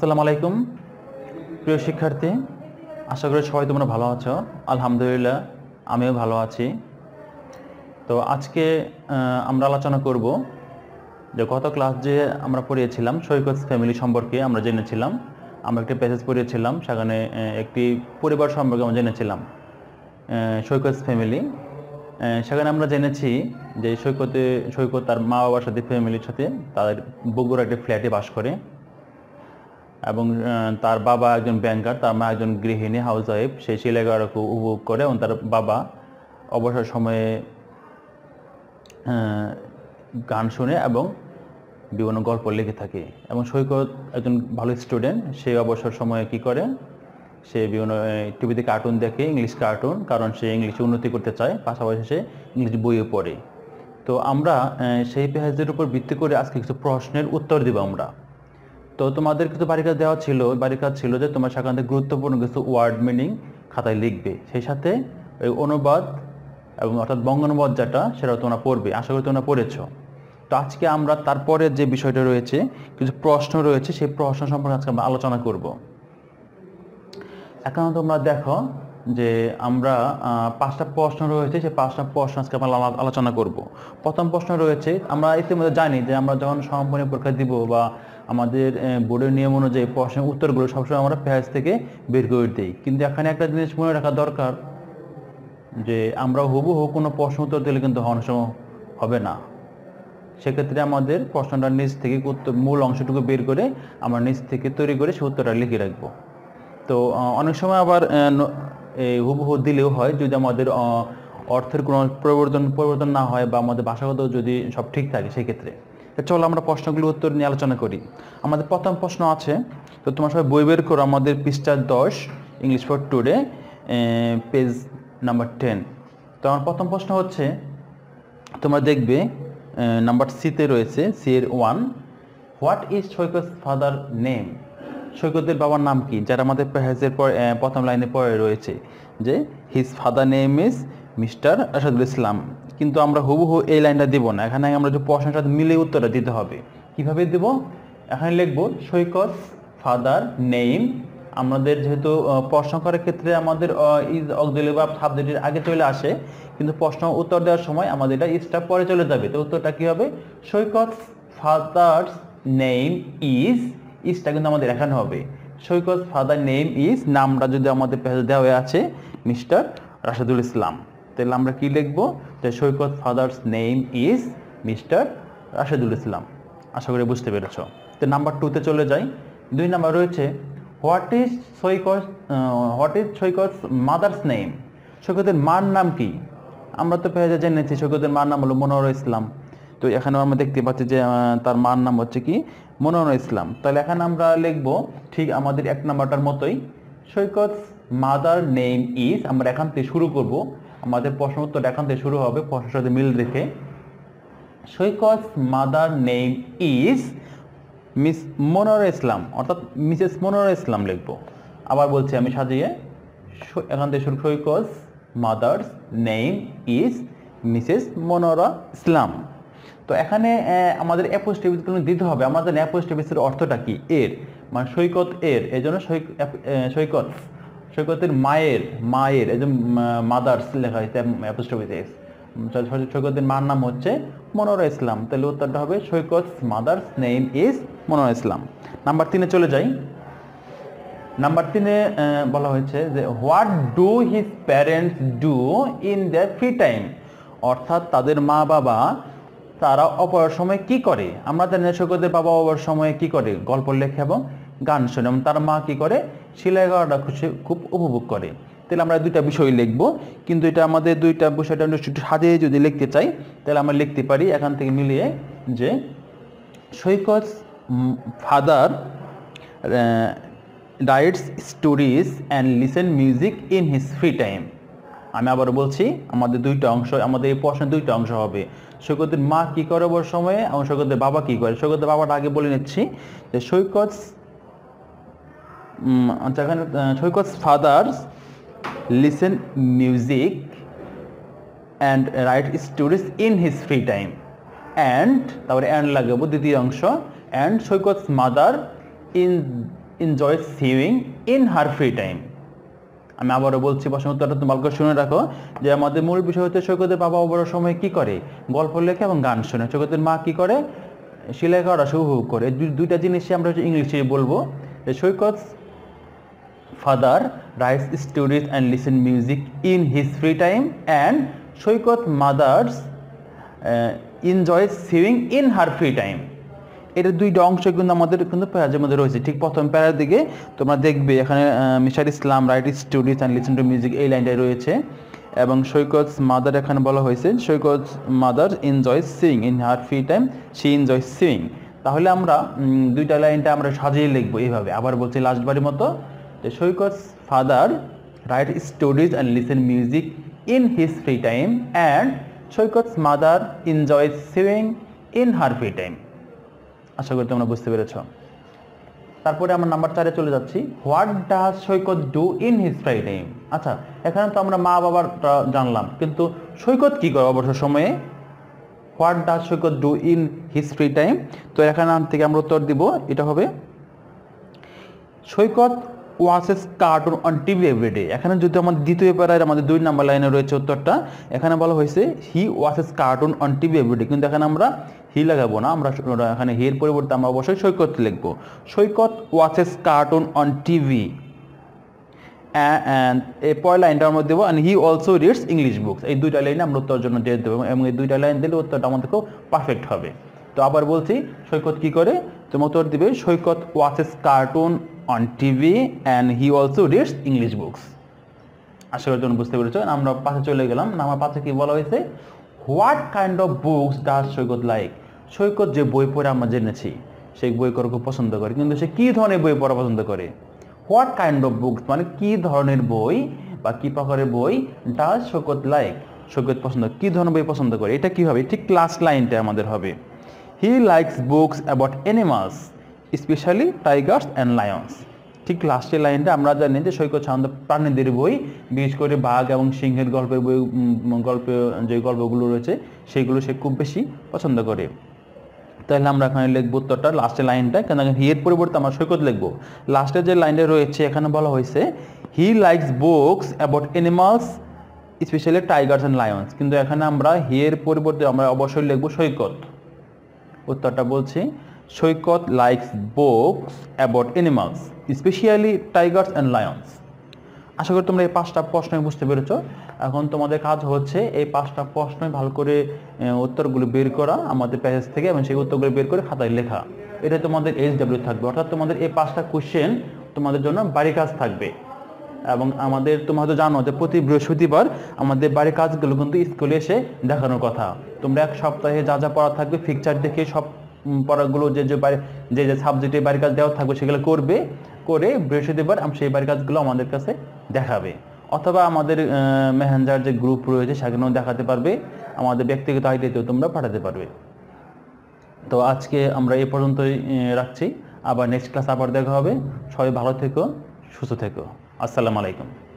আসসালামু আলাইকুম। প্রিয় শিক্ষার্থী, আশা করি সবাই তোমরা ভালো আছো। আলহামদুলিল্লাহ, আমিও ভালো আছি। তো আজকে আমরা আলোচনা করব যে গত ক্লাস যে আমরা পড়িয়েছিলাম, সৈকত ফ্যামিলি সম্পর্কে আমরা জেনেছিলাম, আমরা একটি প্যাসেজ পড়িয়েছিলাম, সেখানে একটি পরিবার সম্পর্কে আমরা জেনেছিলাম সৈকত ফ্যামিলি। সেখানে আমরা জেনেছি যে সৈকতে, সৈকত তার মা বাবার সাথে, ফ্যামিলির সাথে তাদের বগুড়া একটি ফ্ল্যাটে বাস করে। এবং তার বাবা একজন ব্যাংকার তার মা একজন গৃহিণী হাউস ওয়াইফ খুব উপভোগ করে এবং তার বাবা অবসর সময়ে গান শুনে এবং বিভিন্ন গল্প লিখে থাকে। এবং সৈকত একজন ভালো স্টুডেন্ট সে অবসর সময়ে কি করে? সে বিভিন্ন টিভিতে কার্টুন দেখে ইংলিশ কার্টুন কারণ সে ইংলিশে উন্নতি করতে চায়, পাশাপাশি সে ইংলিশ বইও পড়ে। তো আমরা সেই পেহাজের উপর ভিত্তি করে আজকে কিছু প্রশ্নের উত্তর দিব আমরা। তো তোমাদের কিছু বাড়ি কাজ দেওয়া ছিল বাড়ি কাজ ছিল যে তোমার সেখান থেকে গুরুত্বপূর্ণ কিছু ওয়ার্ড মিনিং খাতায় লিখবে। সেই সাথে ওই অনুবাদ এবং অর্থাৎ বঙ্গানুবাদ যেটা, সেটাও তোমরা পড়বে। আশা করি তোমরা পড়েছো। তো আজকে আমরা তারপরে যে বিষয়টা রয়েছে, কিছু প্রশ্ন রয়েছে, সেই প্রশ্ন সম্পর্কে আজকে আমরা আলোচনা করব। এখন তোমরা দেখো যে আমরা পাঁচটা প্রশ্ন রয়েছে, সেই পাঁচটা প্রশ্ন আজকে আমরা আলোচনা করব। প্রথম প্রশ্ন রয়েছে, আমরা ইতিমধ্যে জানি যে আমরা যখন সমাপনী পরীক্ষা দিব বা আমাদের বোর্ডের নিয়ম অনুযায়ী প্রশ্নের উত্তরগুলো সবসময় আমরা পেজ থেকে বের করে দিই। কিন্তু এখানে একটা জিনিস মনে রাখা দরকার যে, আমরা হুবহু কোনো প্রশ্ন উত্তর দিলে কিন্তু অনেক সময় হবে না। সেক্ষেত্রে আমাদের প্রশ্নটা নিচ থেকে মূল অংশটুকু বের করে আমরা নিচ থেকে তৈরি করে সে উত্তরটা লিখে রাখব। তো অনেক সময় আবার হুবহু দিলেও হয় যদি আমাদের অর্থের কোনো পরিবর্তন পরিবর্তন না হয় বা আমাদের ভাষাগত যদি সব ঠিক থাকে সেক্ষেত্রে। চলো আমরা প্রশ্নগুলো উত্তর নিয়ে আলোচনা করি। আমাদের প্রথম প্রশ্ন আছে, তো তোমার সবাই বই বের করো আমাদের পৃষ্ঠা দশ English for today page number ten তো আমার প্রথম প্রশ্ন হচ্ছে, তোমরা দেখবে নাম্বার সিতে রয়েছে সি এর one what is Saikat father name সৈকতের বাবার নাম কি? যারা আমাদের পেহাজের পর প্রথম লাইনে পরে রয়েছে। যে his father name is mister Asadul Islam কিন্তু আমরা হুবহু এই লাইনটা দেব না। এখানে আমরা যে প্রশ্নের সাথে মিলে উত্তরটা দিতে হবে। কীভাবে দেব? এখানে লিখব, সৈকত ফাদার নেম আমাদের যেহেতু প্রশ্ন করার ক্ষেত্রে আমাদের ইজ অক্সিলি বা সাবজেক্টের আগে চলে আসে। কিন্তু প্রশ্ন উত্তর দেওয়ার সময় আমাদের এটা ইজটা পরে চলে যাবে। তো উত্তরটা কী হবে? সৈকত ফাদার্স নেম ইজ ইজটা কিন্তু আমাদের এখানে হবে। সৈকত ফাদার নেম ইজ নামটা যদি আমাদের দেওয়া হয়ে আছে মিস্টার রাশেদুল ইসলাম। তাহলে আমরা কি লিখব? যে Saikat father's name is mister Rashedul Islam. আশা করি বুঝতে পেরেছ। তো নাম্বার টুতে চলে যাই। দুই নাম্বার রয়েছে, what is Saikat what is Saikat mother's name সৈকতের মার নাম কি? আমরা তো পেয়ে জেনেছি, সৈকতের মার নাম হলো মনোহর ইসলাম। তো এখানে আমরা দেখতে পাচ্ছি যে তার মার নাম হচ্ছে কি? মনোহর ইসলাম। তাহলে এখানে আমরা লিখব, ঠিক আমাদের এক নাম্বারটার মতোই, সৈকত মাদার নেম ইজ, আমরা এখান থেকে শুরু করব। আমাদের প্রশ্ন উত্তর এখান থেকে শুরু হবে প্রশ্নের সাথে মিল রেখে। Saikat mother name is miss Monor Islam, অর্থাৎ মিসেস মনোর ইসলাম লিখব। আবার বলছি আমি সাজিয়ে এখান থেকে শুরু, Saikat mother's name is Mrs Manora Islam. তো এখানে আমাদের অ্যাপোস্টেবিস দিতে হবে। আমাদের অ্যাপোস্টেবিসের অর্থটা কি? এর মানে সৈকত এর এই জন্য সৈক- সৈকত। সৈকতের মায়ের মায়ের, এই যে মাদার্স লেখা হয়েছে অ্যাপোস্টেবিস এস সৈকতের মার নাম হচ্ছে মনোরা ইসলাম। তাহলে উত্তরটা হবে Saikat, mother's name is Manora Islam. Number তিনে চলে যাই। নাম্বার তিনে বলা হয়েছে যে, what do his parents do in the free time? অর্থাৎ তাদের মা বাবা, তারা অপর সময় কি করে? আমরা জানি সৈকতের বাবা অপর সময়ে কি করে? গল্প লেখে এবং গান শোনে। এবং তার মা কি করে? সেলাই করাটা খুশি খুব উপভোগ করে। তাহলে আমরা দুইটা বিষয় লিখব, কিন্তু এটা আমাদের দুইটা বিষয়টা একটু সাজিয়ে যদি লিখতে চাই, তাহলে আমরা লিখতে পারি এখান থেকে মিলিয়ে যে Saikat father diets, stories, and listen music in his free time. আমি আবার বলছি, আমাদের দুইটা অংশ, আমাদের এই প্রশ্নের দুইটা অংশ হবে। সৈকতের মা কি করে ওর সময়ে, এবং সৈকতের বাবা কি করে? সৈকতের বাবাটা আগে বলে নিচ্ছি যে সৈকত উম, আচ্ছা Saikat father's listen music and write stories in his free time. And তারপরে অ্যান্ড লাগাবো দ্বিতীয় অংশ। And Saikat mother in enjoy sewing in her free time আমি আবারও বলছি প্রশ্ন উত্তরটা তুমি ভালো করে শুনে রাখো যে আমাদের মূল বিষয় হচ্ছে সৈকতের বাবা অবসর সময় কি করে? গল্প লেখে এবং গান শোনে। সৈকতের মা কি করে? সেলাই করা উপভোগ করে। দুইটা জিনিসই আমরা ইংলিশে বলব। যে Saikat father writes stories and listen music in his free time and Saikat mother's enjoy sewing in her free time এটা দুইটা অংশ কিন্তু আমাদের কিন্তু প্যারাজের মধ্যে রয়েছে। ঠিক প্রথম প্যারার দিকে তোমরা দেখবে এখানে Mishar Islam write stories and listen to music এই লাইনটাই রয়েছে এবং সৈকত মাদার এখানে বলা হয়েছে, Saikat mother enjoy sing in her free time she enjoy sing তাহলে আমরা দুইটা লাইনটা আমরা সাজিয়ে লিখব এইভাবে। আবার বলছি লাস্ট বারের মতো যে Saikat father write stories and listen music in his free time and Saikat mother enjoy sing in her free time আশা করি তোমরা বুঝতে পেরেছ। তারপরে আমরা নাম্বার চারে চলে যাচ্ছি। What does Saikat do in his free time আচ্ছা এখানে তো আমরা মা বাবার জানলাম, কিন্তু সৈকত কি করে অবসর সময়ে? What does Saikat do in his free time তো এখানে থেকে আমরা উত্তর দিব, এটা হবে Saikat watches cartoon on TV everyday এখানে যদি আমাদের দ্বিতীয় প্যারায় আমাদের দুই নাম্বার লাইনে রয়েছে উত্তরটা, এখানে বলা হয়েছে he watches cartoon on TV everyday কিন্তু এখানে আমরা হি লাগাবো না, আমরা এখানে হির পরিবর্তে আমরা অবশ্যই সৈকত লিখব। Saikat watches cartoon on TV and এই পরের লাইনটা আমরা দেবো and he also reads English books এই দুইটা লাইনে আমরা উত্তর জন্য ডেট দেবো, এবং এই দুইটা লাইন দিলে উত্তরটা আমাদের খুব পারফেক্ট হবে। তো আবার বলছি, সৈকত কি করে? তুমি উত্তর দিবে, Saikat watches cartoon on TV and he also reads English books আশা করি তুমি বুঝতে পেরেছ। আমরা পাশে চলে গেলাম। না, আমার পাশে কি বলা হয়েছে? What kind of books does Saikat like Saikat যে বই পড়ে আমরা জেনেছি সেই বই করে খুব পছন্দ করে। কিন্তু সে কী ধরনের বই পড়া পছন্দ করে? হোয়াট কাইন্ড অফ বুকস মানে কী ধরনের বই বা কী প্রকারের বই ডাজ সৈকত লাইক সৈকত পছন্দ, কী ধরনের বই পছন্দ করে? এটা কী হবে ঠিক ক্লাস লাইনটা আমাদের হবে। He likes books about animals specially tigers and lions ঠিক লাস্টের লাইনটা আমরা জানি যে সৈকত সাধারণত প্রাণীদের বই, বিশেষ করে বাঘ এবং সিংহের গল্পের বই গল্পে, যে গল্পগুলো রয়েছে সেগুলো সে খুব বেশি পছন্দ করে। তাহলে আমরা এখানে লিখব উত্তরটা লাস্টের লাইনটা কেন হিয়ের পরিবর্তে আমরা সৈকত লিখব। লাস্টের যে লাইনটা রয়েছে, এখানে বলা হয়েছে he likes books about animals specially tigers and lions কিন্তু এখানে আমরা হিয়ের পরিবর্তে আমরা অবশ্যই লিখব সৈকত। উত্তরটা বলছি Saikat likes books about animals specially tigers and lions. আশা করি তোমরা এই পাঁচটা প্রশ্নই বুঝতে পেরেছ। এখন তোমাদের কাজ হচ্ছে এই পাঁচটা প্রশ্নই ভালো করে উত্তরগুলো বের করা আমাদের প্যাসেজ থেকে এবং সেই উত্তরগুলো বের করে খাতায় লেখা। এটা তোমাদের এইচ ডাব্লিউ থাকবে। অর্থাৎ তোমাদের এই পাঁচটা কোশ্চেন তোমাদের জন্য বাড়ি কাজ থাকবে। এবং আমাদের, তোমরা হয়তো জানো যে প্রতি বৃহস্পতিবার আমাদের বাড়ির কাজগুলো কিন্তু স্কুলে এসে দেখানোর কথা। তোমরা এক সপ্তাহে যা যা পড়া থাকবে ফিকচার দেখে সব পড়াগুলো যে যে যে যে সাবজেক্টে বাড়ির কাজ দেওয়া থাকবে সেগুলো করবে, করে বৃহস্পতিবার সেই বাড়ির কাজগুলো আমাদের কাছে দেখাবে। অথবা আমাদের মেহেঞ্জার যে গ্রুপ রয়েছে সেখানেও দেখাতে পারবে। আমাদের ব্যক্তিগত আইডিতেও তোমরা পাঠাতে পারবে। তো আজকে আমরা এ পর্যন্তই রাখছি। আবার নেক্সট ক্লাস আবার দেখা হবে। সবাই ভালো থেকো, সুস্থ থেকো। আসসালামু আলাইকুম।